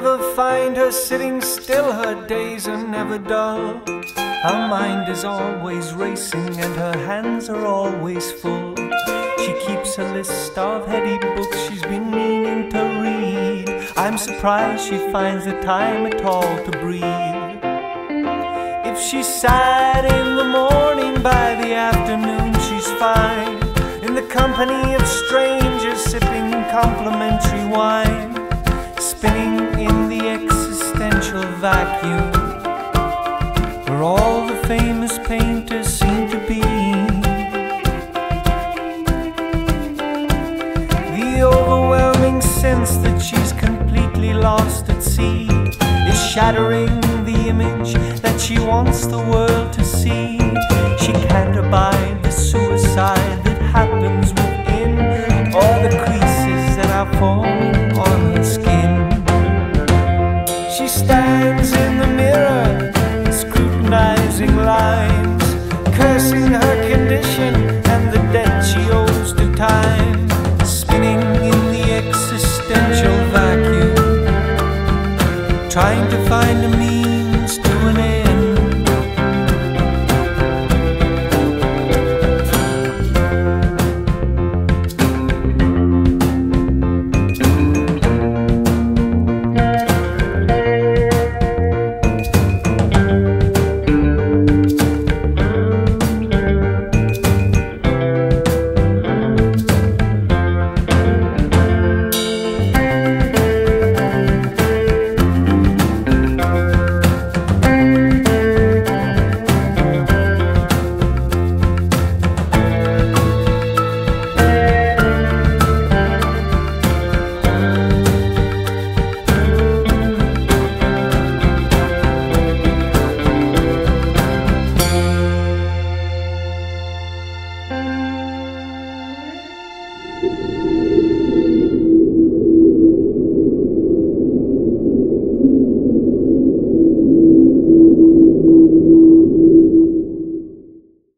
find her sitting still, her days are never dull. Her mind is always racing and her hands are always full. She keeps a list of heady books she's been meaning to read. I'm surprised she finds the time at all to breathe. If she's sad in the morning, by the afternoon she's fine. In the company of strangers, sipping complimentary wine, vacuum where all the famous painters seem to be. The overwhelming sense that she's completely lost at sea is shattering the image that she wants the world to see. She can't abide the suicide that happens within all the creases that are forming lines, cursing her condition and the debt she owes to time, spinning in the existential vacuum, trying to find a meaning